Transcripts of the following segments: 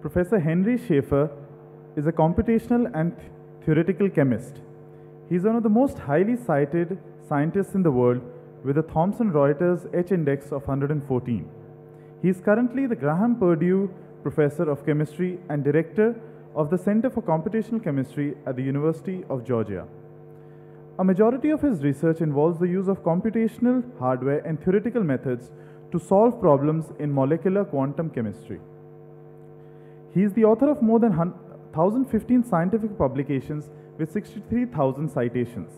Professor Henry Schaefer is a computational and th- theoretical chemist. He is one of the most highly cited scientists in the world with a Thomson Reuters H index of 114. He is currently the Graham Perdue Professor of Chemistry and Director of the Center for Computational Chemistry at the University of Georgia. A majority of his research involves the use of computational hardware and theoretical methods to solve problems in molecular quantum chemistry. He is the author of more than 1,015 scientific publications with 63,000 citations.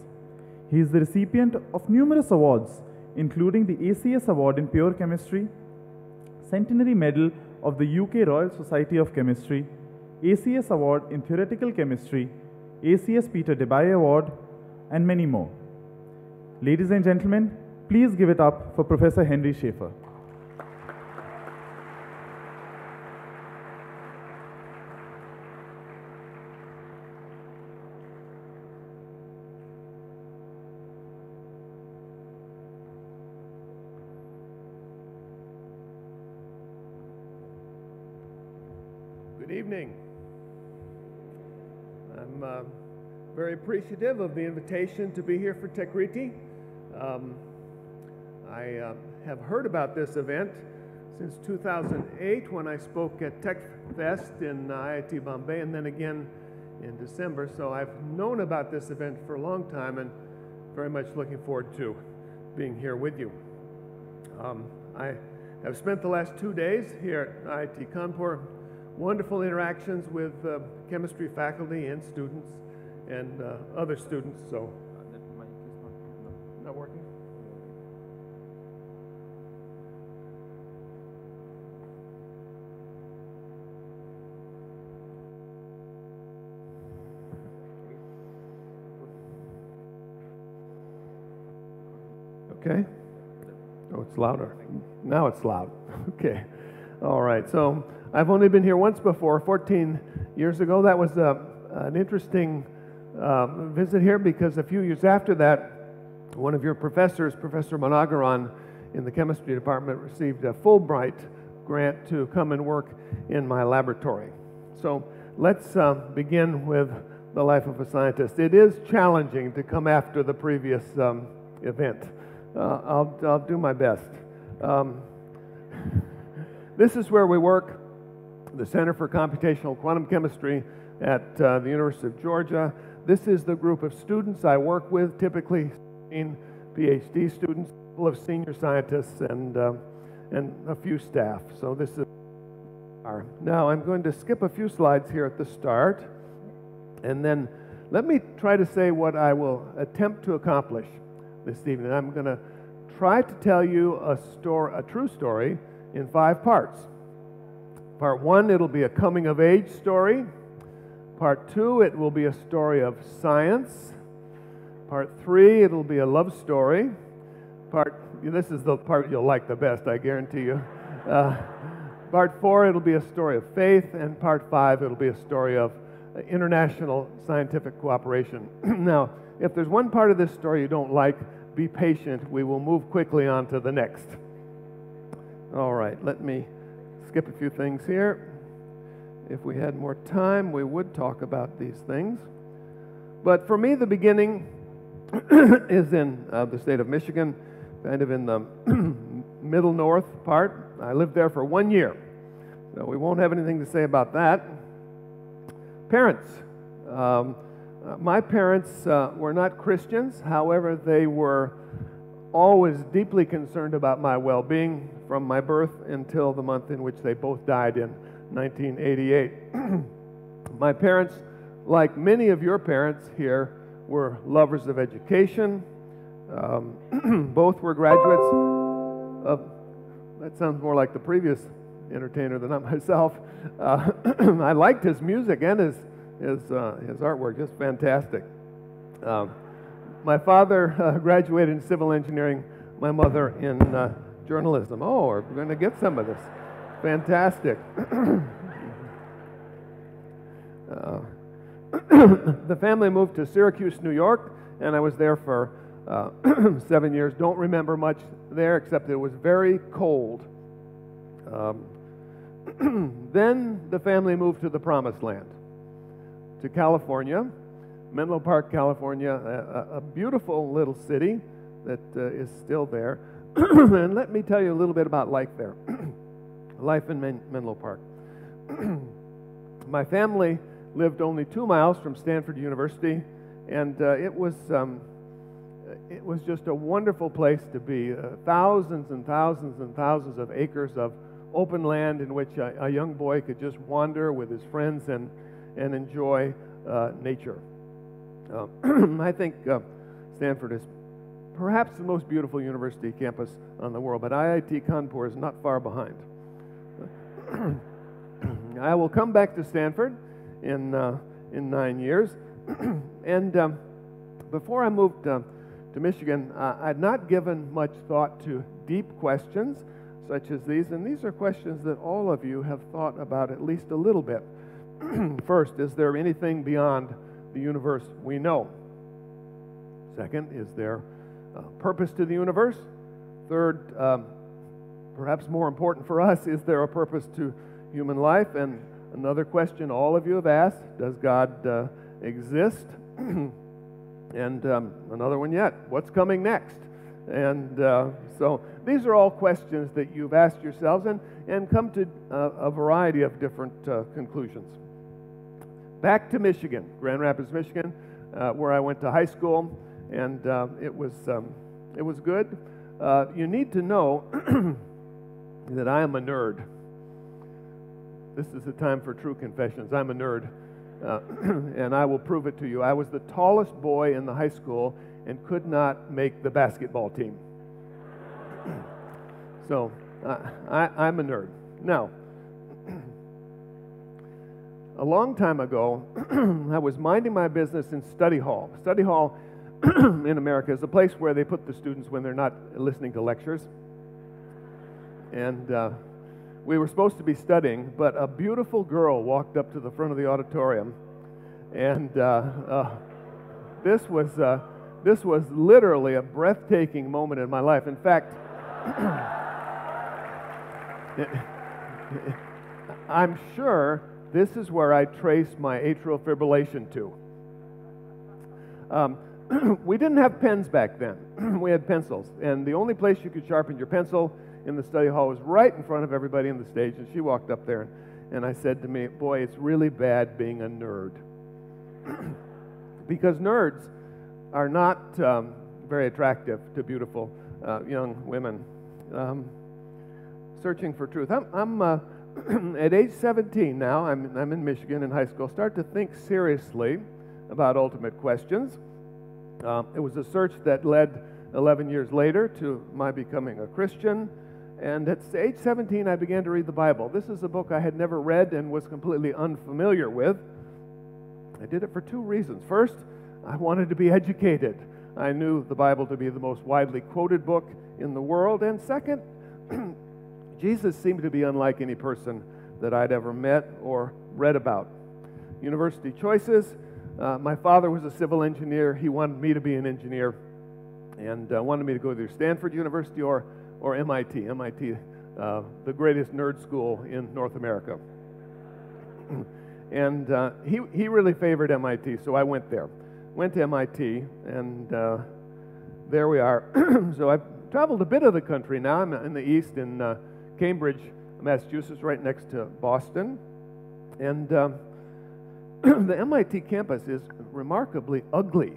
He is the recipient of numerous awards, including the ACS Award in Pure Chemistry, Centenary Medal of the UK Royal Society of Chemistry, ACS Award in Theoretical Chemistry, ACS Peter Debye Award, and many more. Ladies and gentlemen, please give it up for Professor Henry Schaefer. Good evening. I'm uh, very appreciative of the invitation to be here for Techkriti. Um, I uh, have heard about this event since 2008 when I spoke at TechFest in uh, IIT Bombay and then again in December. So I've known about this event for a long time and very much looking forward to being here with you. Um, I have spent the last two days here at IIT Kanpur wonderful interactions with uh, chemistry faculty and students and uh, other students. So, not working. Okay. Oh, it's louder. Now it's loud. Okay. All right. So I've only been here once before, 14 years ago. That was uh, an interesting uh, visit here because a few years after that, one of your professors, Professor Monagaran, in the chemistry department, received a Fulbright grant to come and work in my laboratory. So let's uh, begin with the life of a scientist. It is challenging to come after the previous um, event. Uh, I'll, I'll do my best. Um, this is where we work, the Center for Computational Quantum Chemistry at uh, the University of Georgia. This is the group of students I work with, typically PhD students, full of senior scientists and, uh, and a few staff. So this is our. Now I'm going to skip a few slides here at the start, and then let me try to say what I will attempt to accomplish this evening. I'm going to try to tell you a story, a true story, in five parts. Part one, it'll be a coming of age story. Part two, it will be a story of science. Part three, it'll be a love story. Part, this is the part you'll like the best, I guarantee you. Uh, part four, it'll be a story of faith. And part five, it'll be a story of international scientific cooperation. now, if there's one part of this story you don't like, be patient. We will move quickly on to the next. All right, let me skip a few things here. If we had more time, we would talk about these things. But for me, the beginning is in uh, the state of Michigan, kind of in the middle north part. I lived there for one year, so we won't have anything to say about that. Parents. Um, uh, my parents uh, were not Christians, however, they were always deeply concerned about my well being from my birth until the month in which they both died in 1988. my parents, like many of your parents here, were lovers of education. Um, both were graduates of, that sounds more like the previous entertainer than myself. Uh, I liked his music and his, his, uh, his artwork, just fantastic. Um, my father uh, graduated in civil engineering, my mother in uh, journalism. Oh, we're going to get some of this. Fantastic. uh, the family moved to Syracuse, New York, and I was there for uh, seven years. Don't remember much there except it was very cold. Um, then the family moved to the promised land, to California, Menlo Park, California, a, a beautiful little city that uh, is still there. and let me tell you a little bit about life there. Life in Men- Menlo Park. My family lived only two miles from Stanford University, and uh, it was um, it was just a wonderful place to be. Uh, thousands and thousands and thousands of acres of open land in which a, a young boy could just wander with his friends and and enjoy uh, nature. Uh, I think uh, Stanford is perhaps the most beautiful university campus on the world, but IIT Kanpur is not far behind. I will come back to Stanford in, uh, in nine years. and um, before I moved uh, to Michigan, uh, I'd not given much thought to deep questions such as these. And these are questions that all of you have thought about at least a little bit. First, is there anything beyond the universe we know? Second, is there a purpose to the universe? Third, um, perhaps more important for us, is there a purpose to human life? And another question all of you have asked Does God uh, exist? and um, another one yet What's coming next? And uh, so these are all questions that you've asked yourselves and, and come to uh, a variety of different uh, conclusions. Back to Michigan, Grand Rapids, Michigan, uh, where I went to high school, and uh, it, was, um, it was good. You need to know that I am a nerd. This is the time for true confessions. I'm a nerd, uh, and I will prove it to you. I was the tallest boy in the high school and could not make the basketball team. so uh, I, I'm a nerd. Now, a long time ago, I was minding my business in study hall. Study hall in America is a place where they put the students when they're not listening to lectures. And uh, we were supposed to be studying, but a beautiful girl walked up to the front of the auditorium, and uh, uh, this was uh, this was literally a breathtaking moment in my life. In fact, I'm sure this is where I trace my atrial fibrillation to. Um, we didn't have pens back then. we had pencils, and the only place you could sharpen your pencil in the study hall was right in front of everybody on the stage. And she walked up there, and, and I said to me, Boy, it's really bad being a nerd. because nerds are not um, very attractive to beautiful uh, young women um, searching for truth. I'm, I'm uh, at age 17 now, I'm, I'm in Michigan in high school, start to think seriously about ultimate questions. Uh, it was a search that led 11 years later to my becoming a Christian. And at age 17, I began to read the Bible. This is a book I had never read and was completely unfamiliar with. I did it for two reasons. First, I wanted to be educated. I knew the Bible to be the most widely quoted book in the world. And second, Jesus seemed to be unlike any person that I'd ever met or read about. University choices. Uh, my father was a civil engineer. He wanted me to be an engineer and uh, wanted me to go to Stanford University or or MIT. MIT, uh, the greatest nerd school in North America. and uh, he, he really favored MIT, so I went there. Went to MIT, and uh, there we are. so I've traveled a bit of the country now. I'm in the east in uh, Cambridge, Massachusetts, right next to Boston. And um, the MIT campus is remarkably ugly.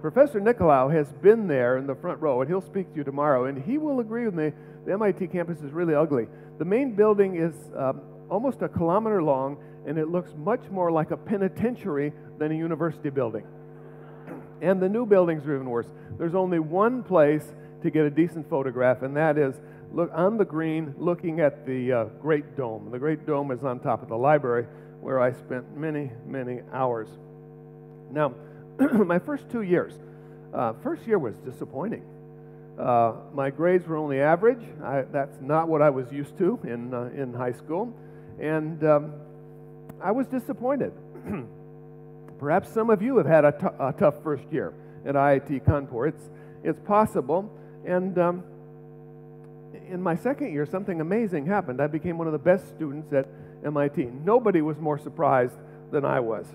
Professor Nicolaou has been there in the front row, and he'll speak to you tomorrow, and he will agree with me. The MIT campus is really ugly. The main building is um, almost a kilometer long, and it looks much more like a penitentiary than a university building. And the new buildings are even worse. There's only one place to get a decent photograph, and that is look on the green looking at the uh, Great Dome. The Great Dome is on top of the library where I spent many, many hours. Now, my first two years, uh, first year was disappointing. Uh, my grades were only average. I, that's not what I was used to in, uh, in high school. And um, I was disappointed. Perhaps some of you have had a, tough first year at IIT Kanpur. It's, it's possible. And um, in my second year, something amazing happened. I became one of the best students at MIT. Nobody was more surprised than I was.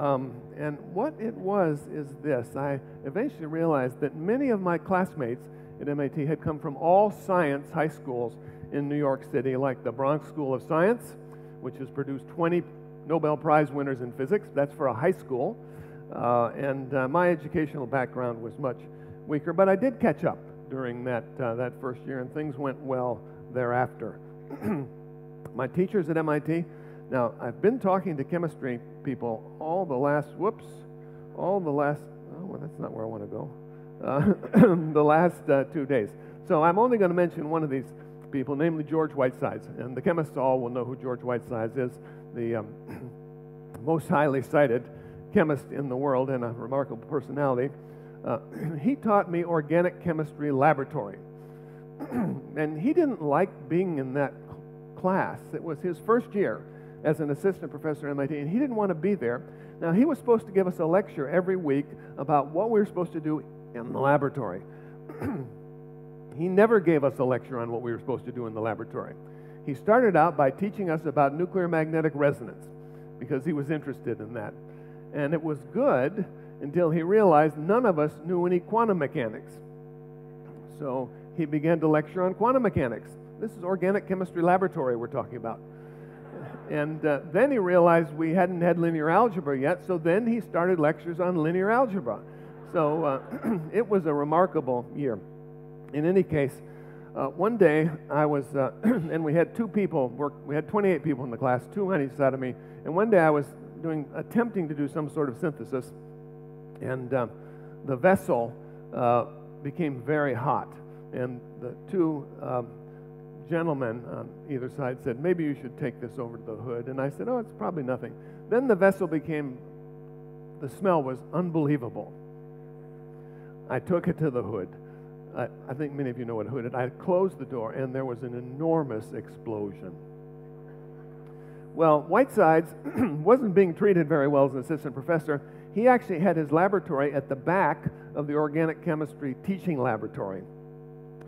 Um, and what it was is this I eventually realized that many of my classmates at MIT had come from all science high schools in New York City, like the Bronx School of Science, which has produced 20 Nobel Prize winners in physics. That's for a high school. Uh, and uh, my educational background was much weaker, but I did catch up during that, uh, that first year, and things went well thereafter. my teachers at MIT, now I've been talking to chemistry people all the last, whoops, all the last, oh, well, that's not where I want to go, uh, the last uh, two days. So I'm only going to mention one of these people, namely George Whitesides. And the chemists all will know who George Whitesides is, the um, most highly cited chemist in the world and a remarkable personality. Uh, he taught me organic chemistry laboratory. and he didn't like being in that class. It was his first year as an assistant professor at MIT, and he didn't want to be there. Now, he was supposed to give us a lecture every week about what we were supposed to do in the laboratory. he never gave us a lecture on what we were supposed to do in the laboratory. He started out by teaching us about nuclear magnetic resonance because he was interested in that. And it was good until he realized none of us knew any quantum mechanics. So he began to lecture on quantum mechanics. This is organic chemistry laboratory we're talking about. And uh, then he realized we hadn't had linear algebra yet, so then he started lectures on linear algebra. So uh, it was a remarkable year. In any case, uh, one day I was, uh, and we had two people work, we had 28 people in the class, two on each side of me, and one day I was doing, attempting to do some sort of synthesis, and uh, the vessel uh, became very hot, and the two um, gentlemen on um, either side said, maybe you should take this over to the hood, and I said, oh, it's probably nothing. Then the vessel became, the smell was unbelievable. I took it to the hood I, I think many of you know what a hood is. I closed the door, and there was an enormous explosion. Well, Whitesides wasn't being treated very well as an assistant professor. He actually had his laboratory at the back of the organic chemistry teaching laboratory.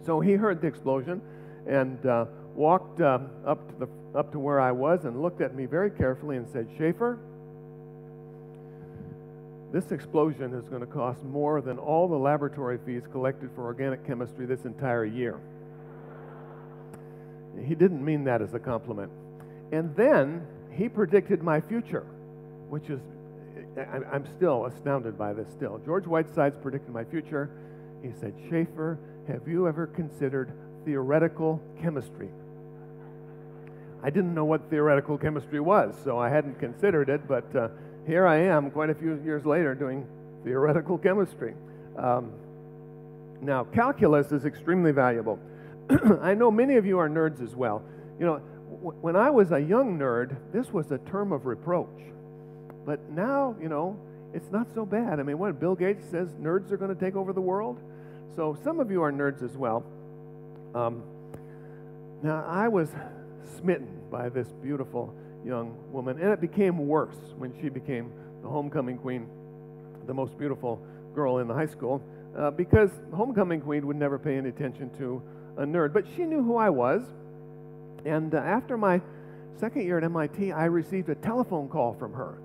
So he heard the explosion and uh, walked uh, up, to the, up to where I was and looked at me very carefully and said, Schaefer, this explosion is going to cost more than all the laboratory fees collected for organic chemistry this entire year. He didn't mean that as a compliment. And then he predicted my future, which is, I'm still astounded by this still. George Whitesides predicted my future. He said, Schaefer, have you ever considered theoretical chemistry? I didn't know what theoretical chemistry was, so I hadn't considered it, but uh, here I am, quite a few years later, doing theoretical chemistry. Um, now, calculus is extremely valuable. I know many of you are nerds as well. You know, when I was a young nerd, this was a term of reproach. But now, you know, it's not so bad. I mean, what Bill Gates says nerds are going to take over the world. So some of you are nerds as well. Um, now, I was smitten by this beautiful young woman. And it became worse when she became the homecoming queen, the most beautiful girl in the high school, uh, because homecoming queen would never pay any attention to a nerd. But she knew who I was. And uh, after my second year at MIT, I received a telephone call from her.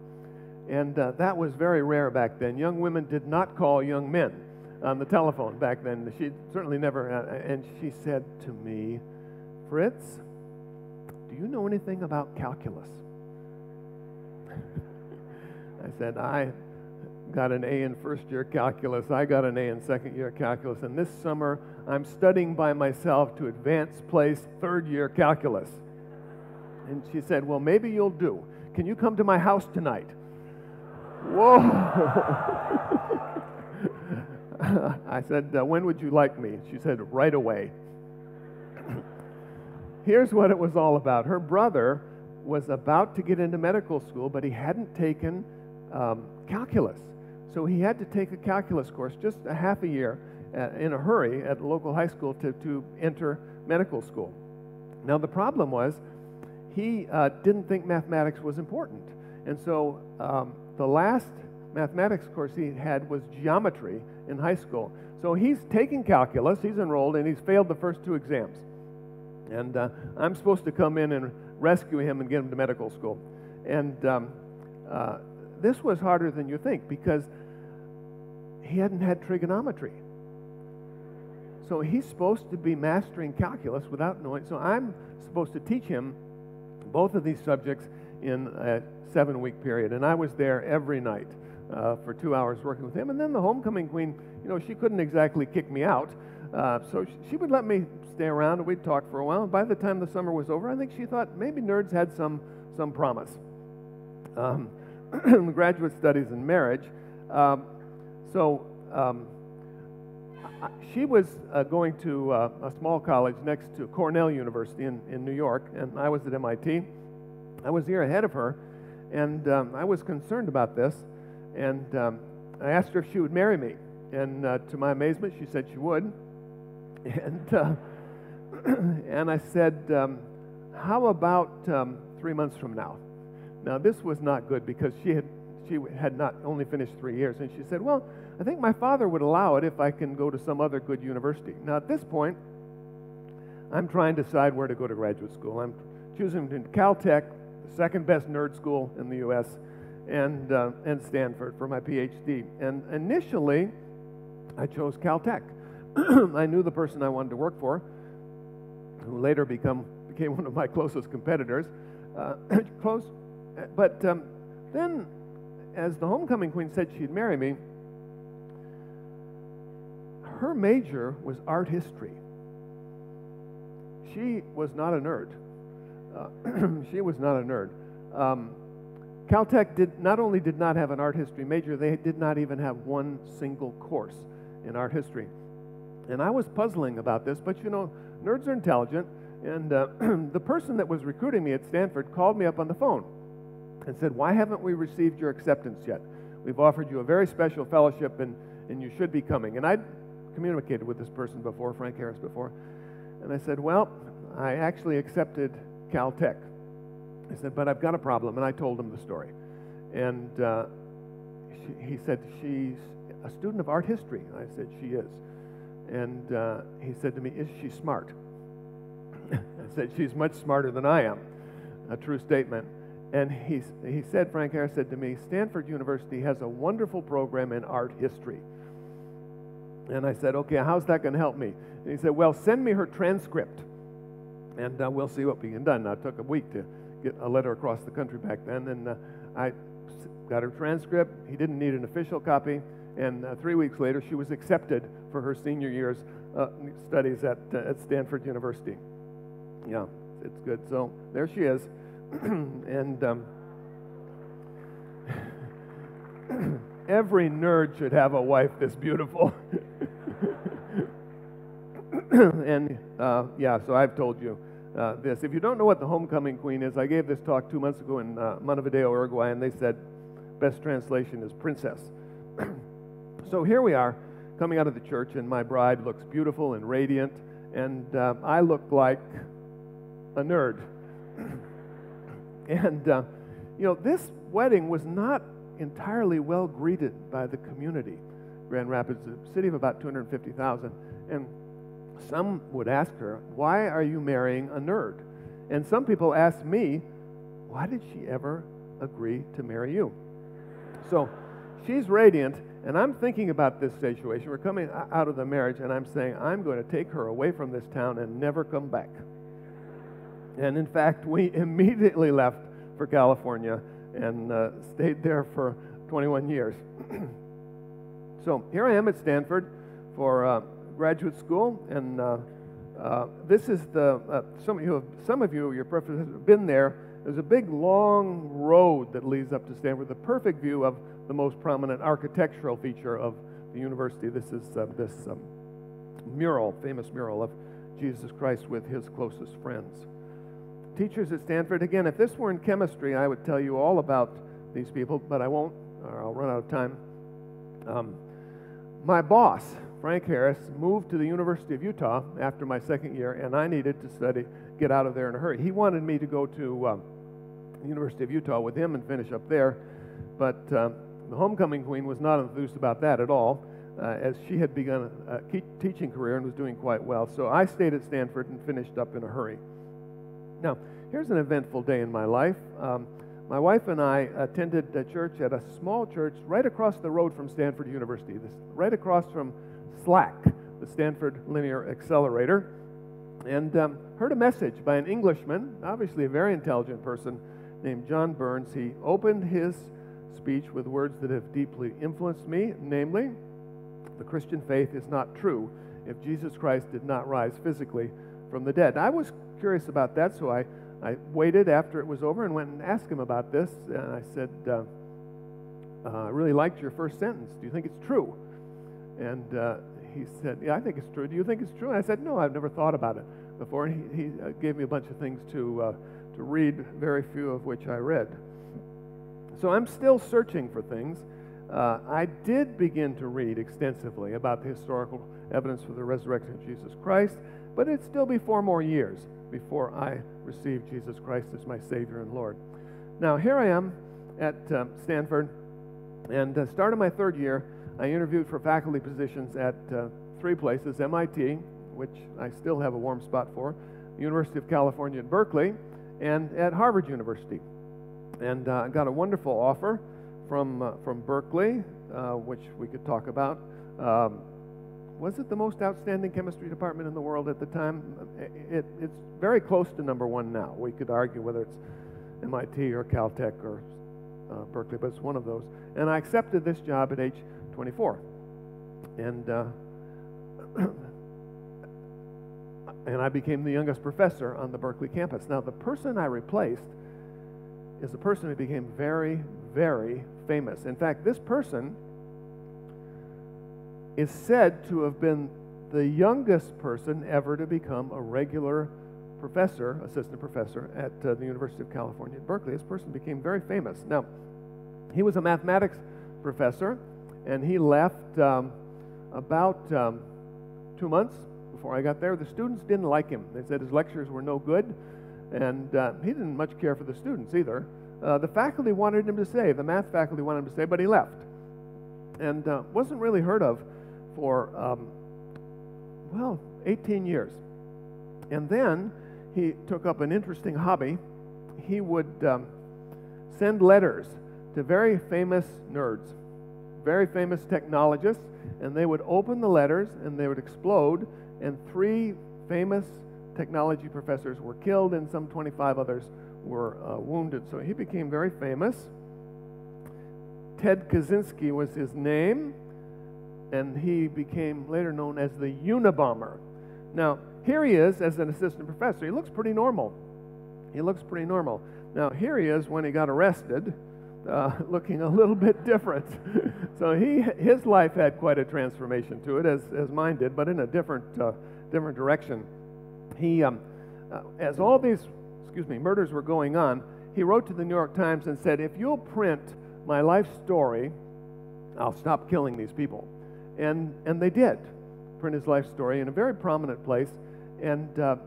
And uh, that was very rare back then. Young women did not call young men on the telephone back then. She certainly never, uh, and she said to me, Fritz, do you know anything about calculus? I said, I got an A in first year calculus. I got an A in second year calculus. And this summer, I'm studying by myself to advance place third year calculus. And she said, Well, maybe you'll do. Can you come to my house tonight? Whoa. I said, uh, When would you like me? She said, Right away here's what it was all about. Her brother was about to get into medical school, but he hadn't taken um, calculus. So he had to take a calculus course just a half a year uh, in a hurry at a local high school to, to enter medical school. Now, the problem was he uh, didn't think mathematics was important. And so um, the last mathematics course he had was geometry in high school. So he's taking calculus, he's enrolled, and he's failed the first two exams. And uh, I'm supposed to come in and rescue him and get him to medical school. And um, uh, this was harder than you think because he hadn't had trigonometry. So he's supposed to be mastering calculus without knowing. So I'm supposed to teach him both of these subjects in a seven week period. And I was there every night uh, for two hours working with him. And then the homecoming queen, you know, she couldn't exactly kick me out. Uh, so she would let me stay around and we'd talk for a while. And by the time the summer was over, I think she thought maybe nerds had some, some promise. Um, graduate studies in marriage. Um, so um, she was uh, going to uh, a small college next to Cornell University in, in New York, and I was at MIT. I was here ahead of her, and um, I was concerned about this. And um, I asked her if she would marry me. And uh, to my amazement, she said she would. And, uh, and I said, um, How about um, three months from now? Now, this was not good because she had, she had not only finished three years. And she said, Well, I think my father would allow it if I can go to some other good university. Now, at this point, I'm trying to decide where to go to graduate school. I'm choosing Caltech, the second best nerd school in the U.S., and, uh, and Stanford for my PhD. And initially, I chose Caltech. I knew the person I wanted to work for, who later become, became one of my closest competitors. Uh, close, but um, then, as the homecoming queen said she'd marry me, her major was art history. She was not a nerd. Uh, she was not a nerd. Um, Caltech did not only did not have an art history major, they did not even have one single course in art history. And I was puzzling about this, but you know, nerds are intelligent. And uh, the person that was recruiting me at Stanford called me up on the phone and said, Why haven't we received your acceptance yet? We've offered you a very special fellowship, and, and you should be coming. And I'd communicated with this person before, Frank Harris before. And I said, Well, I actually accepted Caltech. I said, But I've got a problem. And I told him the story. And uh, she, he said, She's a student of art history. And I said, She is. And uh, he said to me, Is she smart? I said, She's much smarter than I am. A true statement. And he, he said, Frank Harris said to me, Stanford University has a wonderful program in art history. And I said, Okay, how's that going to help me? And he said, Well, send me her transcript and uh, we'll see what we can do. Now, it took a week to get a letter across the country back then, and uh, I got her transcript. He didn't need an official copy, and uh, three weeks later, she was accepted for her senior year's uh, studies at, uh, at Stanford University. Yeah, it's good. So there she is, and um, every nerd should have a wife this beautiful. and uh, yeah, so I've told you uh, this. If you don't know what the homecoming queen is, I gave this talk two months ago in uh, Montevideo, Uruguay, and they said best translation is princess. so here we are coming out of the church, and my bride looks beautiful and radiant, and uh, I look like a nerd. and, uh, you know, this wedding was not entirely well greeted by the community. Grand Rapids, a city of about 250,000. And some would ask her, Why are you marrying a nerd? And some people ask me, Why did she ever agree to marry you? So she's radiant, and I'm thinking about this situation. We're coming out of the marriage, and I'm saying, I'm going to take her away from this town and never come back. And in fact, we immediately left for California and uh, stayed there for 21 years. so here I am at Stanford for. Uh, graduate school, and uh, uh, this is the uh, some of you have, some of you your professors have been there. There's a big long road that leads up to Stanford, the perfect view of the most prominent architectural feature of the university. This is uh, this um, mural, famous mural of Jesus Christ with his closest friends. Teachers at Stanford, again, if this were in chemistry, I would tell you all about these people, but I won't, or I'll run out of time. Um, my boss, Frank Harris, moved to the University of Utah after my second year, and I needed to study, get out of there in a hurry. He wanted me to go to um, the University of Utah with him and finish up there, but uh, the homecoming queen was not enthused about that at all. uh, as she had begun a, a teaching career and was doing quite well. So I stayed at Stanford and finished up in a hurry. Now, here's an eventful day in my life. Um, my wife and I attended a church at a small church right across the road from Stanford University, this, right across from SLAC, the Stanford Linear Accelerator, and um, heard a message by an Englishman, obviously a very intelligent person, named John Burns. He opened his speech with words that have deeply influenced me, namely, the Christian faith is not true if Jesus Christ did not rise physically from the dead. I was curious about that, so I, I waited after it was over and went and asked him about this. And I said, uh, uh, I really liked your first sentence. Do you think it's true? And uh, he said, Yeah, I think it's true. Do you think it's true? And I said, No, I've never thought about it before. And he, he uh, gave me a bunch of things to, uh, to read, very few of which I read. So I'm still searching for things. Uh, I did begin to read extensively about the historical evidence for the resurrection of Jesus Christ, but it'd still be four more years before I received Jesus Christ as my Savior and Lord. Now, here I am at uh, Stanford, and uh, started my third year. I interviewed for faculty positions at uh, three places MIT, which I still have a warm spot for, University of California at Berkeley, and at Harvard University. And I uh, got a wonderful offer from, uh, from Berkeley, uh, which we could talk about. Um, was it the most outstanding chemistry department in the world at the time? It, it's very close to number one now. We could argue whether it's MIT or Caltech or uh, Berkeley, but it's one of those. And I accepted this job at age 24. And, uh, and I became the youngest professor on the Berkeley campus. Now, the person I replaced is a person who became very, very famous. In fact, this person is said to have been the youngest person ever to become a regular professor, assistant professor at uh, the University of California at Berkeley. This person became very famous. Now, he was a mathematics professor, and he left um, about um, two months before I got there. The students didn't like him. They said his lectures were no good, and uh, he didn't much care for the students either. Uh, the faculty wanted him to stay, the math faculty wanted him to stay, but he left. And uh, wasn't really heard of for, um, well, 18 years. And then he took up an interesting hobby. He would um, send letters to very famous nerds, very famous technologists, and they would open the letters and they would explode, and three famous technology professors were killed, and some 25 others were uh, wounded. So he became very famous. Ted Kaczynski was his name, and he became later known as the Unabomber. Now, here he is as an assistant professor. He looks pretty normal. He looks pretty normal. Now, here he is when he got arrested, uh, looking a little bit different. so he, his life had quite a transformation to it, as, as mine did, but in a different, uh, different direction. He, um, uh, as all these excuse me, murders were going on, he wrote to the New York Times and said, If you'll print my life story, I'll stop killing these people. And, and they did print his life story in a very prominent place. And uh,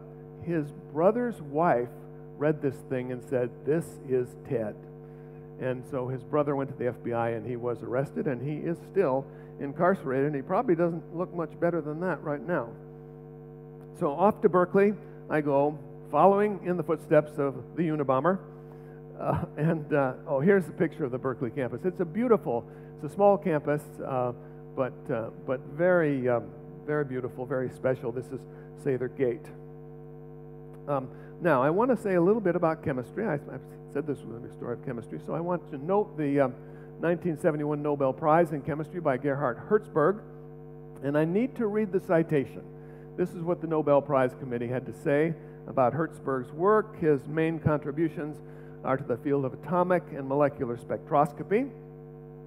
his brother's wife read this thing and said, This is Ted. And so his brother went to the FBI and he was arrested, and he is still incarcerated, and he probably doesn't look much better than that right now. So off to Berkeley I go, following in the footsteps of the Unabomber. Uh, and uh, oh, here's a picture of the Berkeley campus. It's a beautiful, it's a small campus, uh, but uh, but very um, very beautiful, very special. This is Sather Gate. Um, now, I want to say a little bit about chemistry. I, have said this was a story of chemistry, so I want to note the um, 1971 Nobel Prize in Chemistry by Gerhard Herzberg, and I need to read the citation. This is what the Nobel Prize Committee had to say about Herzberg's work. His main contributions are to the field of atomic and molecular spectroscopy.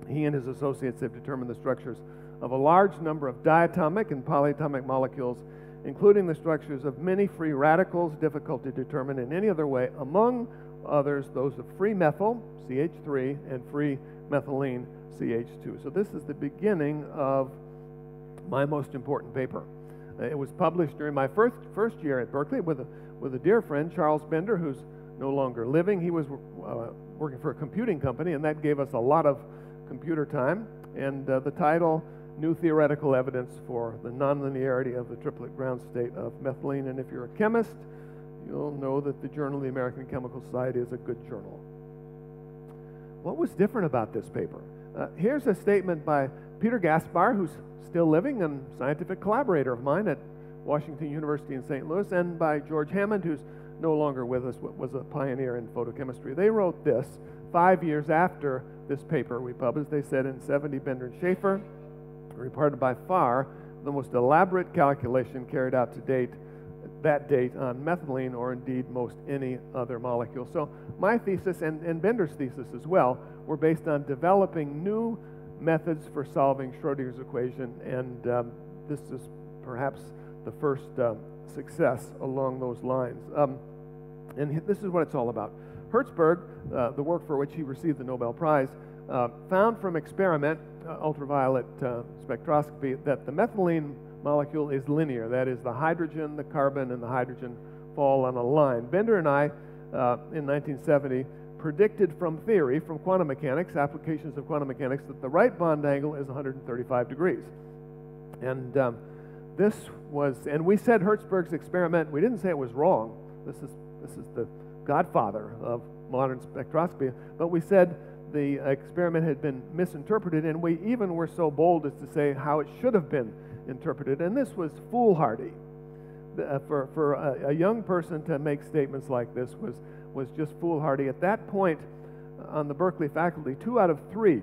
He and his associates have determined the structures of a large number of diatomic and polyatomic molecules, including the structures of many free radicals difficult to determine in any other way, among others, those of free methyl, CH3, and free methylene, CH2. So, this is the beginning of my most important paper. It was published during my first, first year at Berkeley with a with a dear friend, Charles Bender, who's no longer living. He was uh, working for a computing company, and that gave us a lot of computer time. And uh, the title new theoretical evidence for the nonlinearity of the triplet ground state of methylene. And if you're a chemist, you'll know that the Journal of the American Chemical Society is a good journal. What was different about this paper? Uh, here's a statement by Peter Gaspar, who's still living and scientific collaborator of mine at Washington University in St. Louis, and by George Hammond, who's no longer with us, but was a pioneer in photochemistry. They wrote this five years after this paper we published. They said in 70, Bender and Schaefer reported by far the most elaborate calculation carried out to date that date on methylene or indeed most any other molecule. So my thesis and, and Bender's thesis as well were based on developing new methods for solving Schrodinger's equation, and um, this is perhaps the first uh, success along those lines. Um, and this is what it's all about. Herzberg, uh, the work for which he received the Nobel Prize, uh, found from experiment, uh, ultraviolet uh, spectroscopy, that the methylene molecule is linear. That is, the hydrogen, the carbon, and the hydrogen fall on a line. Bender and I, uh, in 1970, predicted from theory, from quantum mechanics, applications of quantum mechanics, that the right bond angle is 135 degrees. And um, this was, and we said Herzberg's experiment, we didn't say it was wrong. This is, this is the godfather of modern spectroscopy, but we said the experiment had been misinterpreted, and we even were so bold as to say how it should have been interpreted. And this was foolhardy. Uh, for, for a, a, young person to make statements like this was, was just foolhardy. At that point, uh, on the Berkeley faculty, two out of three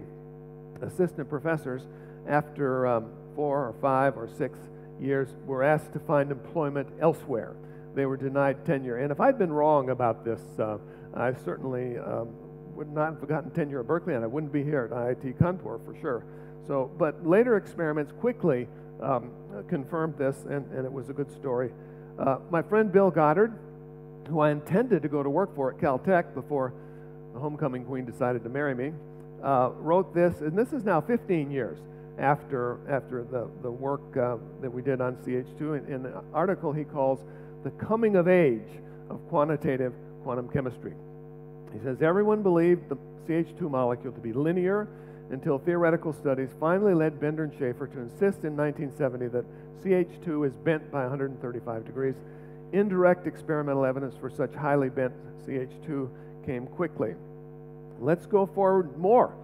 assistant professors, after um, four or five or six years, were asked to find employment elsewhere. They were denied tenure. And if I'd been wrong about this, uh, I certainly um, would not have gotten tenure at Berkeley, and I wouldn't be here at IIT Kanpur for sure. So, but later experiments quickly um, confirmed this, and, and, it was a good story. Uh, my friend Bill Goddard, who I intended to go to work for at Caltech before the homecoming queen decided to marry me, uh, wrote this, and this is now 15 years after, after the, the work uh, that we did on CH2. In, in an article he calls The Coming of Age of Quantitative Quantum Chemistry. He says, Everyone believed the CH2 molecule to be linear until theoretical studies finally led Bender and Schaefer to insist in 1970 that CH2 is bent by 135 degrees. Indirect experimental evidence for such highly bent CH2 came quickly. Let's go forward more.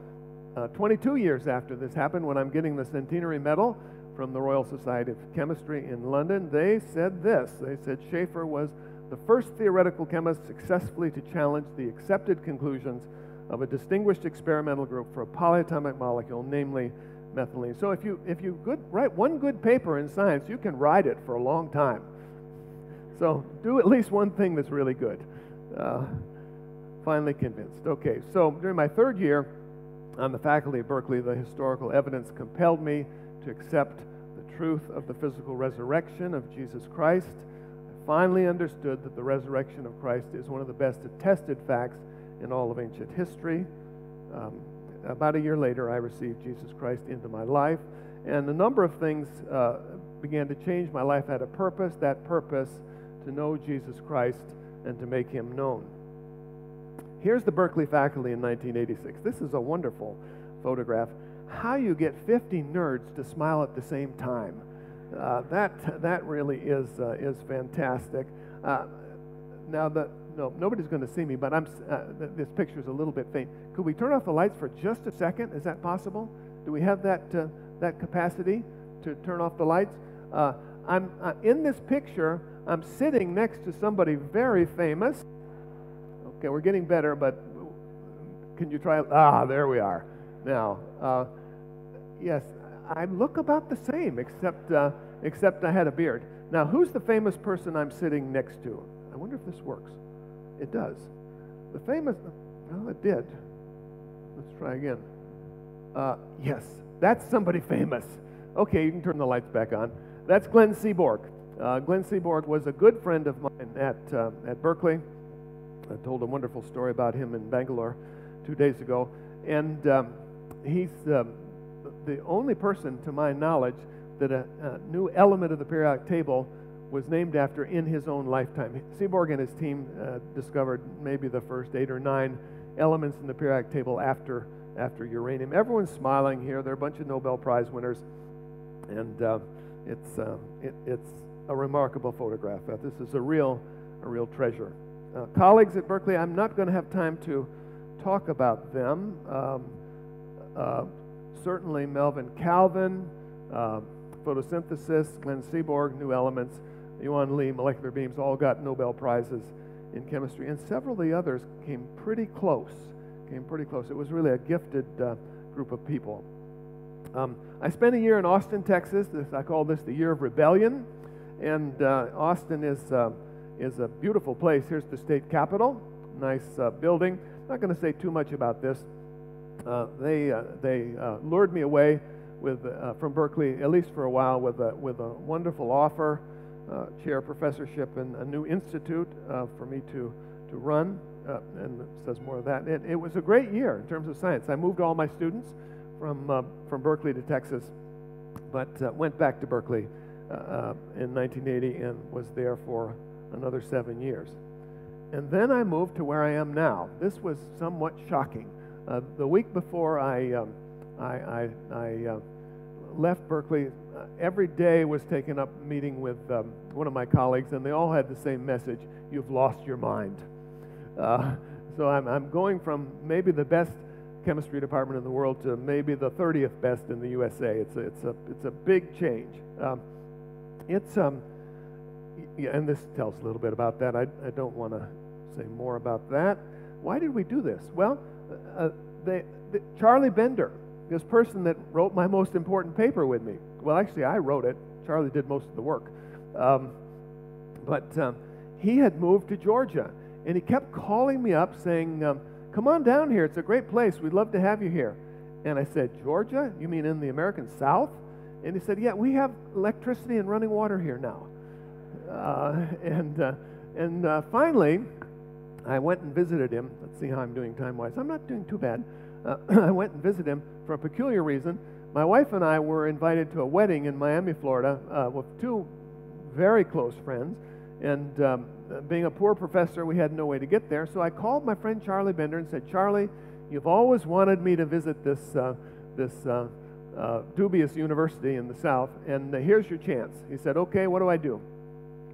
Uh, 22 years after this happened, when I'm getting the centenary medal from the Royal Society of Chemistry in London, they said this. They said Schaefer was the first theoretical chemist successfully to challenge the accepted conclusions of a distinguished experimental group for a polyatomic molecule, namely methylene. So if you, if you good, write one good paper in science, you can write it for a long time. So do at least one thing that's really good. Uh, finally convinced. Okay, so during my third year on the faculty at Berkeley, the historical evidence compelled me to accept the truth of the physical resurrection of Jesus Christ. I finally understood that the resurrection of Christ is one of the best attested facts in all of ancient history. Um, about a year later, I received Jesus Christ into my life, and a number of things uh, began to change. My life had a purpose, that purpose to know Jesus Christ and to make him known. Here's the Berkeley faculty in 1986. This is a wonderful photograph. How you get 50 nerds to smile at the same time. Uh, that, that really is, uh, is fantastic. Uh, now, the, no, nobody's going to see me, but I'm, uh, this picture is a little bit faint. Could we turn off the lights for just a second? Is that possible? Do we have that, uh, that capacity to turn off the lights? Uh, I'm uh, in this picture. I'm sitting next to somebody very famous. Okay, we're getting better, but can you try? Ah, there we are. Now, uh, yes, I look about the same, except uh, except I had a beard. Now, who's the famous person I'm sitting next to? I wonder if this works. It does. The famous, well, it did. Let's try again. Uh, yes, that's somebody famous. Okay, you can turn the lights back on. That's Glenn Seaborg. Uh, Glenn Seaborg was a good friend of mine at, uh, at Berkeley. I told a wonderful story about him in Bangalore two days ago. And um, he's um, the only person, to my knowledge, that a, a new element of the periodic table was named after in his own lifetime. Seaborg and his team uh, discovered maybe the first eight or nine elements in the periodic table after, after uranium. Everyone's smiling here. There are a bunch of Nobel Prize winners. And uh, it's, uh, it, it's a remarkable photograph. Uh, this is a real, a real treasure. Uh, colleagues at Berkeley, I'm not going to have time to talk about them. Um, uh, certainly Melvin Calvin, photosynthesis, Glenn Seaborg, new elements, Yuan Lee, molecular beams, all got Nobel Prizes in chemistry. And several of the others came pretty close, came pretty close. It was really a gifted uh, group of people. Um, I spent a year in Austin, Texas. This, I call this the year of rebellion. And uh, Austin is, uh, is a beautiful place. Here's the state capitol, nice uh, building. I'm not going to say too much about this. Uh, they uh, they lured me away with, from Berkeley, at least for a while, with a, with a wonderful offer, chair professorship in a new institute for me to, to run. and it says more of that. It, it was a great year in terms of science. I moved all my students from, from Berkeley to Texas, but went back to Berkeley uh, in 1980 and was there for another seven years. And then I moved to where I am now. This was somewhat shocking. Uh, the week before I, um, I, I, I uh, left Berkeley, uh, every day was taken up meeting with um, one of my colleagues, and they all had the same message you've lost your mind. Uh, so I'm, I'm going from maybe the best chemistry department in the world to maybe the 30th best in the USA. It's a, it's a, it's a big change. Um, it's um, yeah, and this tells a little bit about that. I, I don't want to say more about that. Why did we do this? Well, uh, uh, they, the, Charlie Bender, this person that wrote my most important paper with me. Well, actually, I wrote it. Charlie did most of the work. Um, but um, he had moved to Georgia, and he kept calling me up saying, um, Come on down here. It's a great place. We'd love to have you here. And I said, Georgia? You mean in the American South? And he said, Yeah, we have electricity and running water here now. Uh, and uh, and uh, finally, I went and visited him. Let's see how I'm doing time wise. I'm not doing too bad. Uh, I went and visited him for a peculiar reason. My wife and I were invited to a wedding in Miami, Florida, uh, with two very close friends. And um, being a poor professor, we had no way to get there. So I called my friend Charlie Bender and said, Charlie, you've always wanted me to visit this, uh, this uh, uh, dubious university in the South, and uh, here's your chance. He said, Okay, what do I do?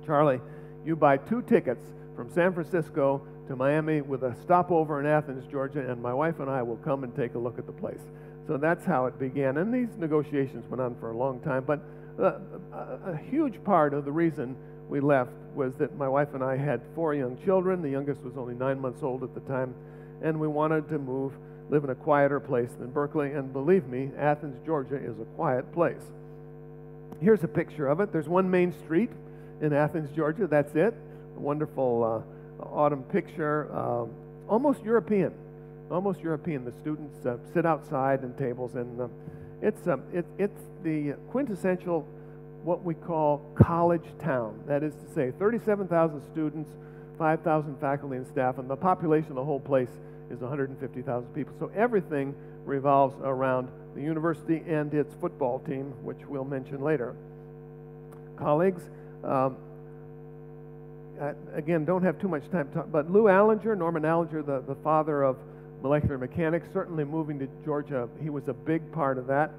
Charlie, you buy two tickets from San Francisco to Miami with a stopover in Athens, Georgia, and my wife and I will come and take a look at the place. So that's how it began. And these negotiations went on for a long time, but uh, a, a huge part of the reason we left was that my wife and I had four young children. The youngest was only nine months old at the time, and we wanted to move live in a quieter place than Berkeley, and believe me, Athens, Georgia is a quiet place. Here's a picture of it. There's one main street in Athens, Georgia. That's it. A wonderful uh, autumn picture. Um, almost European. Almost European. The students uh, sit outside in tables, and uh, it's, um, it, it's the quintessential what we call college town. That is to say, 37,000 students, 5,000 faculty and staff, and the population of the whole place is 150,000 people. So everything revolves around the university and its football team, which we'll mention later. Colleagues, um, Again, don't have too much time to talk, but Lou Allinger, Norman Allinger, the, the father of molecular mechanics, certainly moving to Georgia, he was a big part of that.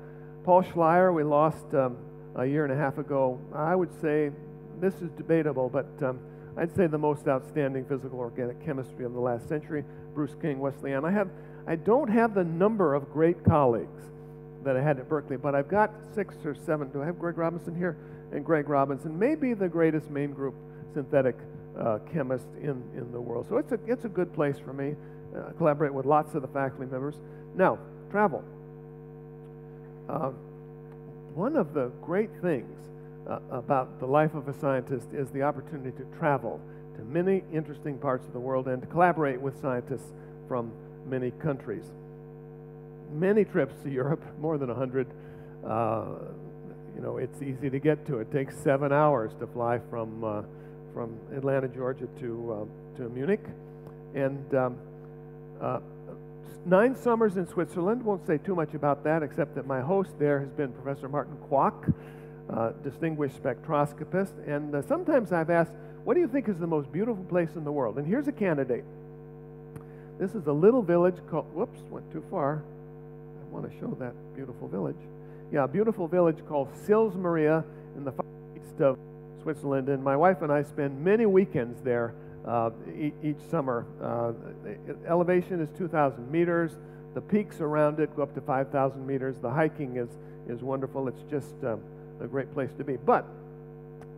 Paul Schleyer, we lost um, a year and a half ago. I would say this is debatable, but um, I'd say the most outstanding physical organic chemistry of the last century. Bruce King, Wesleyan. I have, I don't have the number of great colleagues that I had at Berkeley, but I've got six or seven. Do I have Greg Robinson here? And Greg Robinson, maybe the greatest main group synthetic uh, chemist in, in the world. So it's a, it's a good place for me. Uh, collaborate with lots of the faculty members. Now, travel. Uh, one of the great things uh, about the life of a scientist is the opportunity to travel to many interesting parts of the world and to collaborate with scientists from many countries. Many trips to Europe, more than 100. Uh, you know, it's easy to get to. It takes seven hours to fly from, uh, from Atlanta, Georgia to, uh, to Munich. And um, uh, nine summers in Switzerland. Won't say too much about that, except that my host there has been Professor Martin Quack, uh, distinguished spectroscopist. And uh, sometimes I've asked, what do you think is the most beautiful place in the world? And here's a candidate. This is a little village called, whoops, went too far. I want to show that beautiful village. yeah, a beautiful village called Sils Maria in the far east of Switzerland. And my wife and I spend many weekends there uh, e- each summer. Uh, elevation is 2,000 meters. The peaks around it go up to 5,000 meters. The hiking is, is wonderful. It's just um, a great place to be. But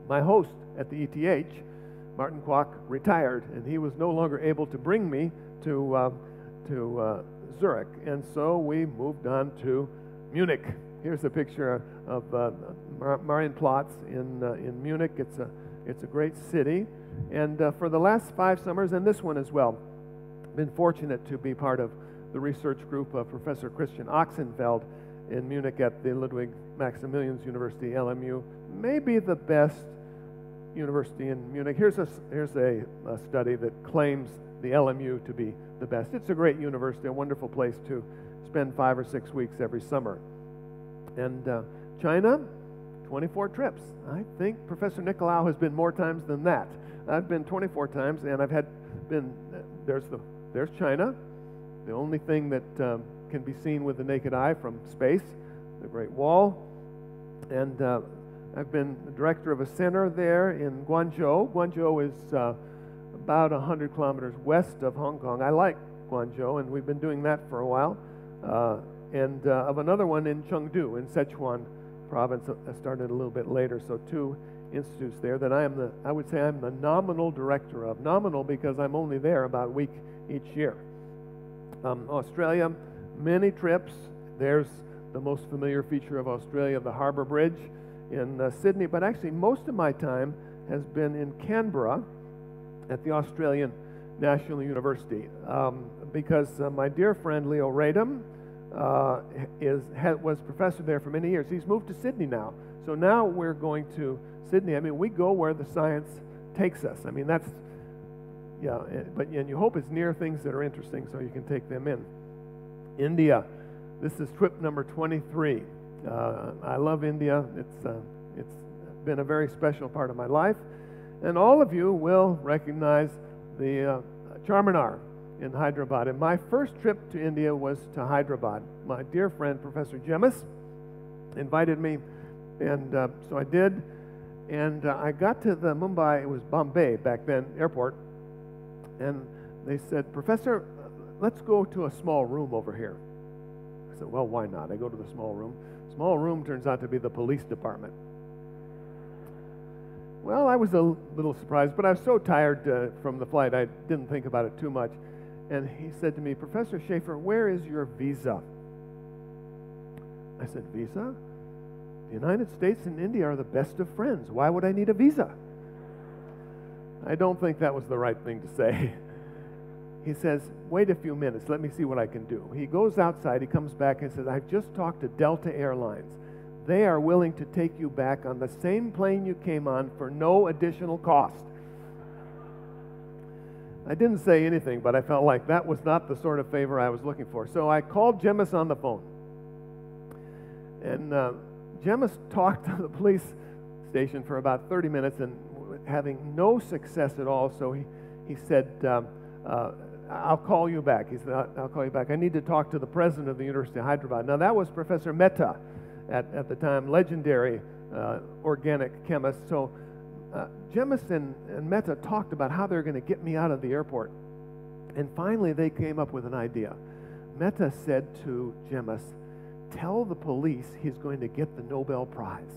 my host at the ETH, Martin Quack, retired, and he was no longer able to bring me to, uh, to uh, Zurich. And so we moved on to Munich. Here's a picture of uh, Marienplatz in, uh, in Munich. It's a, it's a great city. And uh, for the last five summers, and this one as well, been fortunate to be part of the research group of Professor Christian Ochsenfeld in Munich at the Ludwig Maximilians University, LMU. Maybe the best university in Munich. Here's a, here's a, a study that claims the LMU to be the best. It's a great university, a wonderful place to spend five or six weeks every summer. And uh, China, 24 trips. I think Professor Nicolaou has been more times than that. I've been 24 times, and I've had been there's the there's China, the only thing that um, can be seen with the naked eye from space, the Great Wall, and uh, I've been the director of a center there in Guangzhou. Guangzhou is uh, about 100 kilometers west of Hong Kong. I like Guangzhou, and we've been doing that for a while. Uh, and uh, of another one in Chengdu, in Sichuan province. I started a little bit later, so two institutes there that I am the, I would say I'm the nominal director of. Nominal because I'm only there about a week each year. Um, Australia, many trips. There's the most familiar feature of Australia, the Harbour Bridge in uh, Sydney, but actually most of my time has been in Canberra at the Australian National University um, because uh, my dear friend Leo Radom uh, is, was professor there for many years. He's moved to Sydney now. So now we're going to Sydney. I mean, we go where the science takes us. I mean, that's, yeah, eh, but and you hope it's near things that are interesting so you can take them in. India. This is trip number 23. Uh, I love India. It's, uh, it's been a very special part of my life. And all of you will recognize the uh, Charminar in Hyderabad. And my first trip to India was to Hyderabad. My dear friend, Professor Jemmis, invited me, and uh, so I did. And uh, I got to the Mumbai, it was Bombay back then, airport, and they said, Professor, let's go to a small room over here. I said, Well, why not? I go to the small room. Small room turns out to be the police department. Well, I was a little surprised, but I was so tired uh, from the flight, I didn't think about it too much. And he said to me, Professor Schaefer, where is your visa? I said, Visa? The United States and India are the best of friends. Why would I need a visa? I don't think that was the right thing to say. He says, Wait a few minutes. Let me see what I can do. He goes outside. He comes back and says, I've just talked to Delta Airlines. They are willing to take you back on the same plane you came on for no additional cost. I didn't say anything, but I felt like that was not the sort of favor I was looking for. So I called Jemmis on the phone. And uh, Jemmis talked to the police station for about 30 minutes and having no success at all. So he, he said, um, uh, I'll call you back. He said, I'll, call you back. I need to talk to the president of the University of Hyderabad. Now, that was Professor Mehta at, at the time, legendary uh, organic chemist. So uh, Jemison and Mehta talked about how they're going to get me out of the airport. And finally, they came up with an idea. Mehta said to Jemmis, Tell the police he's going to get the Nobel Prize.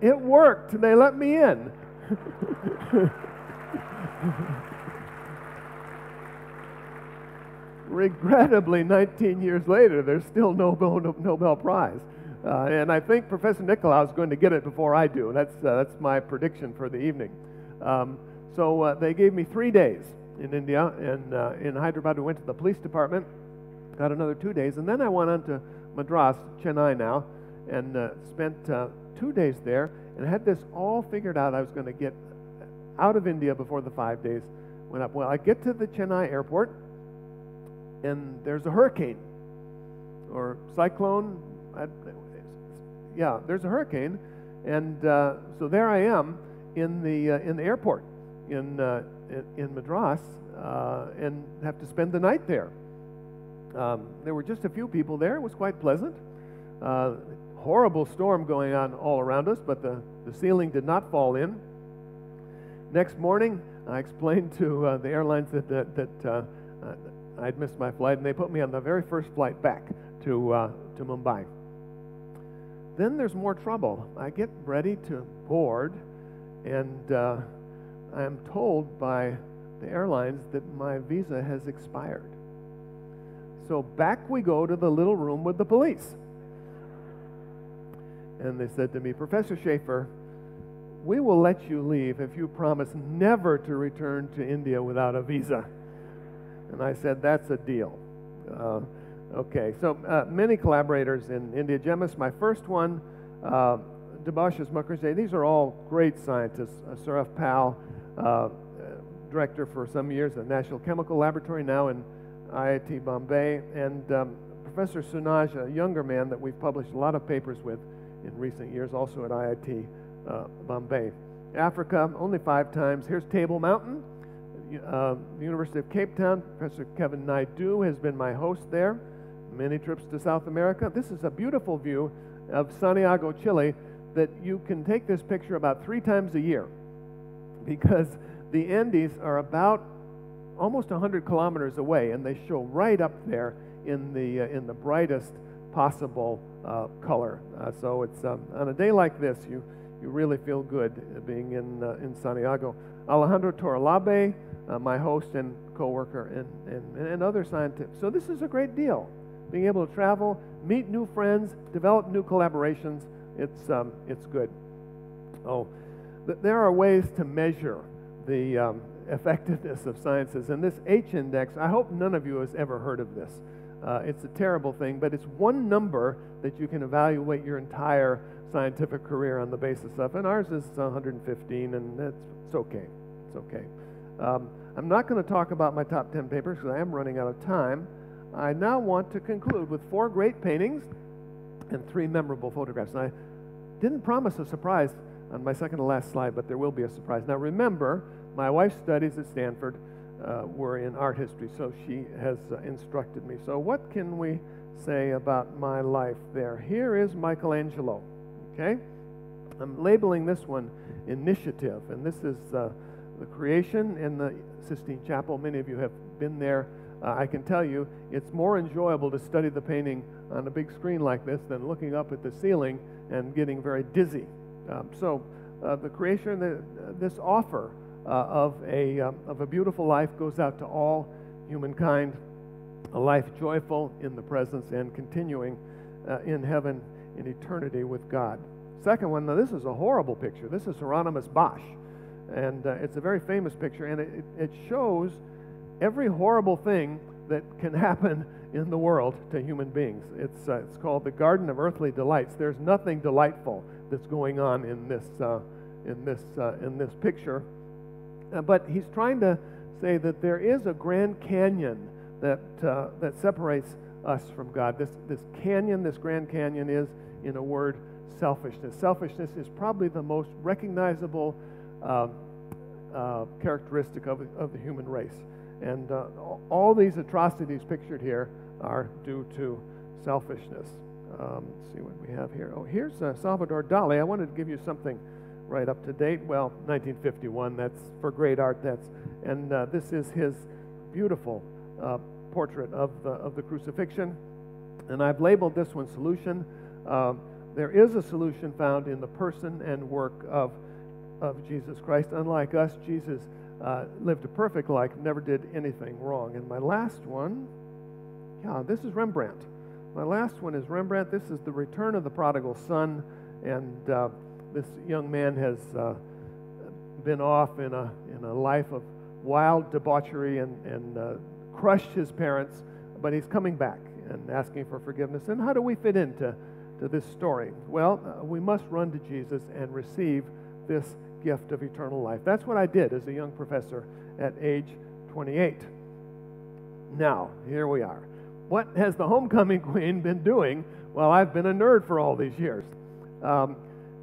it worked. They let me in. Regrettably, 19 years later, there's still no Nobel Prize. Uh, and I think Professor Nicolaou is going to get it before I do. That's, uh, that's my prediction for the evening. Um, so uh, they gave me three days in India. And uh, in Hyderabad, we went to the police department, got another two days. And then I went on to Madras, Chennai now, and uh, spent uh, two days there and had this all figured out. I was going to get out of India before the five days went up. Well, I get to the Chennai airport, and there's a hurricane or cyclone yeah, there's a hurricane, and uh, so there I am in the uh, in the airport in uh, in, Madras, uh, and have to spend the night there. Um, there were just a few people there. It was quite pleasant. Uh, horrible storm going on all around us, but the, the ceiling did not fall in. Next morning, I explained to the airlines that, that, that I'd missed my flight, and they put me on the very first flight back to, uh, to Mumbai. Then there's more trouble. I get ready to board, and uh, I'm told by the airlines that my visa has expired. So back we go to the little room with the police. And they said to me, Professor Schaefer, we will let you leave if you promise never to return to India without a visa. And I said, That's a deal. Uh, okay, so uh, many collaborators in India. Jemmis, my first one, uh, Debashis Mukherjee, these are all great scientists. Uh, Saurabh Pal, uh, director for some years at National Chemical Laboratory, now in IIT Bombay, and um, Professor Sunoj, a younger man that we've published a lot of papers with in recent years, also at IIT uh, Bombay. Africa, only five times. Here's Table Mountain, uh, the University of Cape Town. Professor Kevin Naidoo has been my host there. Many trips to South America. This is a beautiful view of Santiago, Chile, that you can take this picture about three times a year because the Andes are about almost 100 kilometers away, and they show right up there in the, uh, in the brightest possible uh, color. Uh, so it's um, on a day like this, you, you really feel good being in, uh, in Santiago. Alejandro Toro-Labbé, uh, my host and co-worker, and, and, and other scientists. So this is a great deal. Being able to travel, meet new friends, develop new collaborations, it's, um, it's good. Oh, th- there are ways to measure the um, effectiveness of sciences. And this H index, I hope none of you has ever heard of this. Uh, it's a terrible thing, but it's one number that you can evaluate your entire scientific career on the basis of. And ours is 115, and it's, it's okay. It's okay. Um, I'm not going to talk about my top 10 papers because I am running out of time. I now want to conclude with four great paintings and three memorable photographs. And I didn't promise a surprise on my second to last slide, but there will be a surprise. Now remember, my wife's studies at Stanford uh, were in art history, so she has uh, instructed me. So, what can we say about my life there? Here is Michelangelo, okay? I'm labeling this one initiative, and this is uh, the creation in the Sistine Chapel. Many of you have been there. Uh, I can tell you it's more enjoyable to study the painting on a big screen like this than looking up at the ceiling and getting very dizzy. Um, so, uh, the creation, the, this offer uh, of, a, um, of a beautiful life goes out to all humankind, a life joyful in the presence and continuing uh, in heaven in eternity with God. Second one, now this is a horrible picture. This is Hieronymus Bosch. And uh, it's a very famous picture, and it, it shows every horrible thing that can happen in the world to human beings. It's, uh, it's called the Garden of Earthly Delights. There's nothing delightful that's going on in this, uh, in this, uh, in this picture. Uh, but he's trying to say that there is a Grand Canyon that, uh, that separates us from God. This, this canyon, this Grand Canyon, is, in a word, selfishness. Selfishness is probably the most recognizable uh, characteristic of, of the human race. And uh, all these atrocities pictured here are due to selfishness. Um, let's see what we have here. Oh, here's uh, Salvador Dali. I wanted to give you something right up to date. Well, 1951. That's for great art. That's and uh, this is his beautiful uh, portrait of the of the crucifixion. And I've labeled this one solution. Uh, there is a solution found in the person and work of of Jesus Christ. Unlike us, Jesus uh, lived a perfect life, never did anything wrong. And my last one, yeah, this is Rembrandt. My last one is Rembrandt. This is the Return of the Prodigal Son, and uh, this young man has uh, been off in a, in a life of wild debauchery and, and uh, crushed his parents, but he's coming back and asking for forgiveness. And how do we fit into to this story? Well, uh, we must run to Jesus and receive this gift of eternal life. That's what I did as a young professor at age 28. Now, here we are. What has the homecoming queen been doing while I've been a nerd for all these years? Um,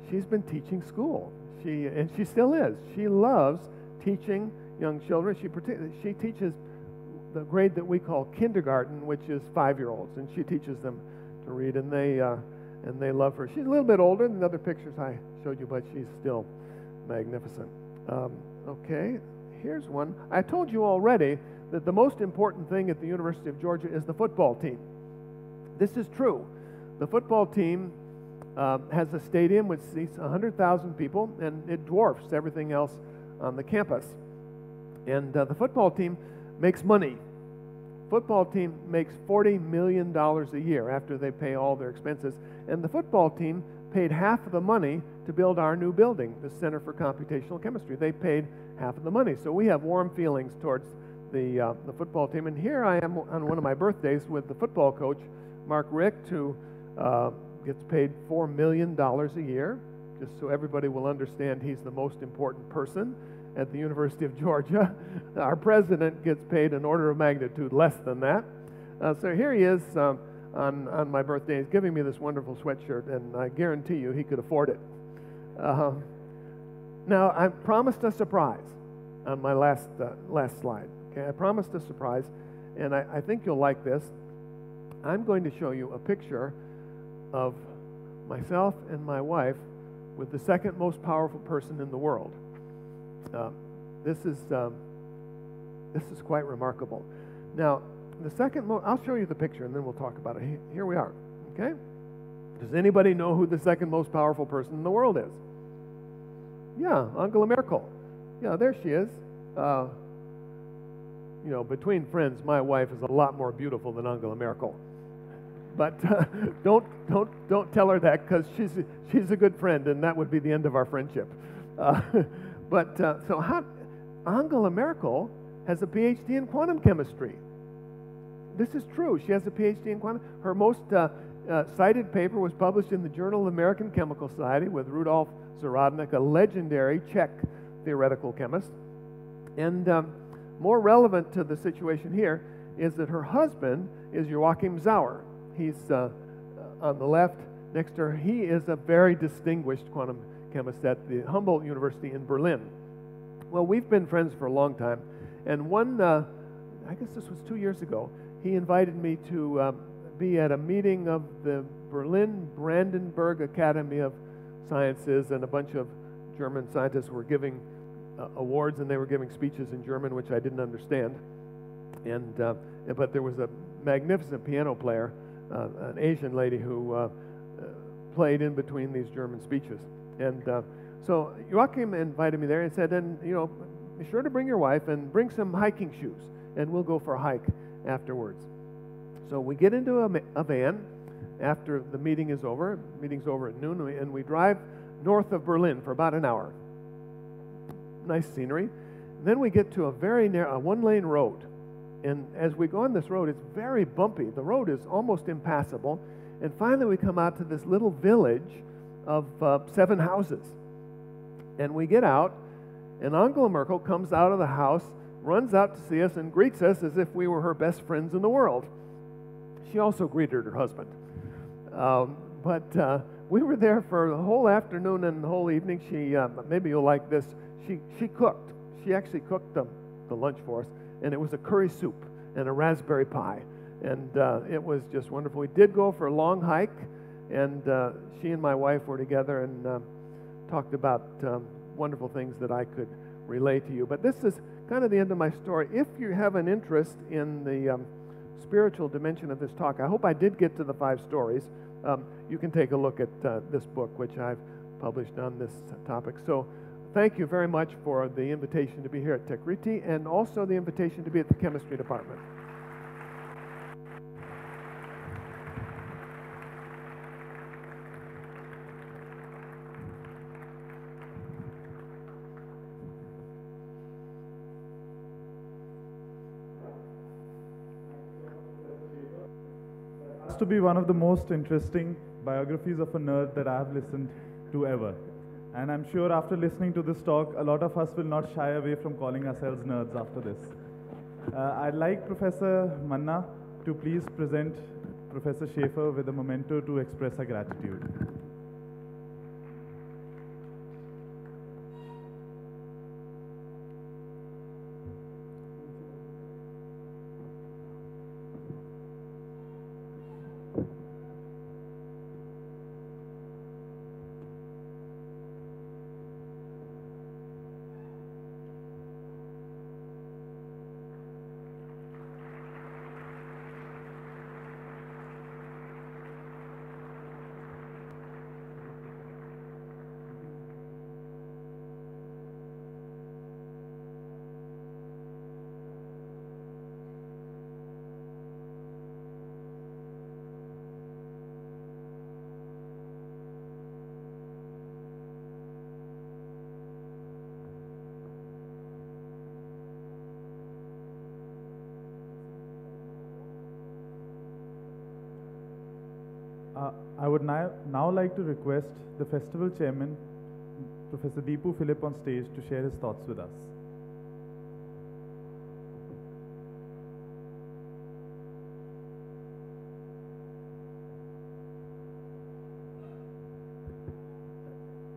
she's been teaching school. She, and she still is. She loves teaching young children. She, she teaches the grade that we call kindergarten, which is five-year-olds, and she teaches them to read, and they uh, and they love her. She's a little bit older than the other pictures I showed you, but she's still magnificent. Um, okay, here's one. I told you already that the most important thing at the University of Georgia is the football team. This is true. The football team uh, has a stadium which seats 100,000 people, and it dwarfs everything else on the campus. And uh, the football team makes money. Football team makes $40 million a year after they pay all their expenses. And the football team paid half of the money to build our new building, the Center for Computational Chemistry. They paid half of the money. So we have warm feelings towards the, uh, the football team. And here I am on one of my birthdays with the football coach, Mark Richt, who uh, gets paid $4 million a year, just so everybody will understand he's the most important person at the University of Georgia. Our president gets paid an order of magnitude less than that. Uh, so here he is um, on, on my birthday. He's giving me this wonderful sweatshirt, and I guarantee you he could afford it. Uh, now, I promised a surprise on my last, uh, last slide. Okay, I promised a surprise, and I, I think you'll like this. I'm going to show you a picture of myself and my wife with the second most powerful person in the world. Uh, this is um, this is quite remarkable. Now, the second, mo- I'll show you the picture and then we'll talk about it. Here we are. Okay. Does anybody know who the second most powerful person in the world is? Yeah, Angela Merkel. Yeah, there she is. Uh, you know, between friends, my wife is a lot more beautiful than Angela Merkel. But uh, don't don't don't tell her that because she's she's a good friend, and that would be the end of our friendship. Uh, but uh, so how, Angela Merkel has a PhD in quantum chemistry. This is true. She has a PhD in quantum. Her most uh, uh, cited paper was published in the Journal of the American Chemical Society with Rudolf Zahradník, a legendary Czech theoretical chemist. And um, more relevant to the situation here is that her husband is Joachim Sauer. He's uh, on the left next to her. He is a very distinguished quantum chemist at the Humboldt University in Berlin. Well, we've been friends for a long time, and one, uh, I guess this was two years ago, he invited me to um, be at a meeting of the Berlin Brandenburg Academy of Sciences, and a bunch of German scientists were giving uh, awards, and they were giving speeches in German, which I didn't understand. And uh, but there was a magnificent piano player, uh, an Asian lady who uh, uh, played in between these German speeches. And uh, so Joachim invited me there and said, and you know, be sure to bring your wife and bring some hiking shoes, and we'll go for a hike afterwards. So we get into a, a van after the meeting is over. Meeting's over at noon, and we drive north of Berlin for about an hour. Nice scenery. then we get to a very narrow, a one-lane road, and as we go on this road, it's very bumpy. The road is almost impassable. And finally, we come out to this little village of uh, seven houses. And we get out, and Angela Merkel comes out of the house, runs out to see us, and greets us as if we were her best friends in the world. She also greeted her husband. Um, but uh, we were there for the whole afternoon and the whole evening. She, uh, maybe you'll like this, she, she cooked. She actually cooked the, the lunch for us, and it was a curry soup and a raspberry pie. And uh, it was just wonderful. We did go for a long hike, and uh, she and my wife were together and uh, talked about um, wonderful things that I could relate to you. But this is kind of the end of my story. If you have an interest in the um, spiritual dimension of this talk, I hope I did get to the five stories. Um, you can take a look at uh, this book, which I've published on this topic. So, thank you very much for the invitation to be here at Techkriti and also the invitation to be at the chemistry department. To be one of the most interesting biographies of a nerd that I have listened to ever. And I'm sure after listening to this talk, a lot of us will not shy away from calling ourselves nerds after this. Uh, I'd like Professor Manna to please present Professor Schaefer with a memento to express our gratitude. Uh, I would now, like to request the festival chairman, Professor Deepu Philip, on stage to share his thoughts with us.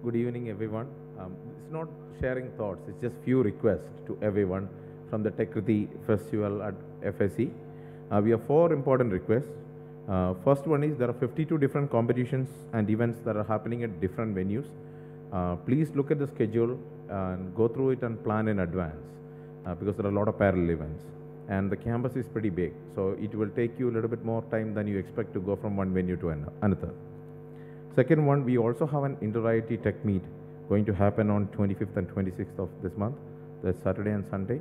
Good evening, everyone. Um, it's not sharing thoughts, it's just few requests to everyone from the Techkriti Festival at FSC. Uh, we have four important requests. Uh, first one is there are 52 different competitions and events that are happening at different venues. Uh, please look at the schedule and go through it and plan in advance uh, because there are a lot of parallel events. And the campus is pretty big, so it will take you a little bit more time than you expect to go from one venue to another. Second one, we also have an inter-IIT tech meet going to happen on 25th and 26th of this month, that's Saturday and Sunday.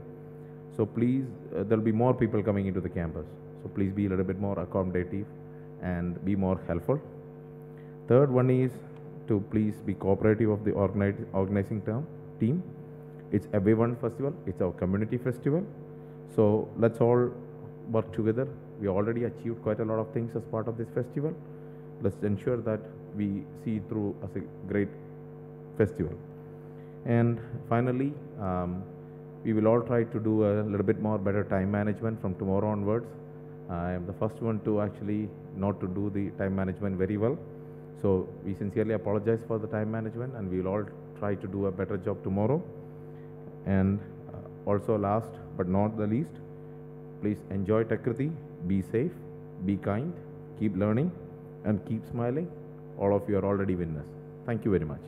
So please, uh, there'll be more people coming into the campus. So please be a little bit more accommodative and be more helpful. Third one is to please be cooperative of the organizing term, team. It's everyone festival, it's our community festival. So let's all work together. We already achieved quite a lot of things as part of this festival. Let's ensure that we see through as a great festival. And finally, um, we will all try to do a little bit more better time management from tomorrow onwards. I am the first one to actually not to do the time management very well. So we sincerely apologize for the time management and we will all try to do a better job tomorrow. And uh, also last but not the least, please enjoy Techkriti, be safe, be kind, keep learning and keep smiling. All of you are already winners. Thank you very much.